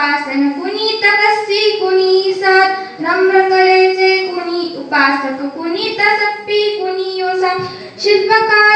उपासन कुणी तपस्वी कुणी सत नम्र कलेचे कुणी उपासक कुणी तसप्पी कुणी योसा शिल्पकार